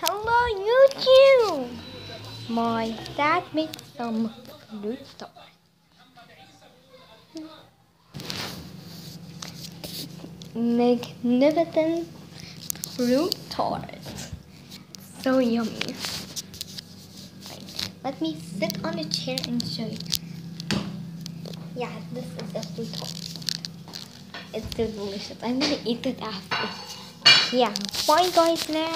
Hello YouTube! My dad made some fruit stuff. Magnificent fruit tart. So yummy. Right, Let me sit on the chair and show you. Yeah, this is a fruit tart. It's so delicious. I'm gonna eat it after. Yeah, bye guys now.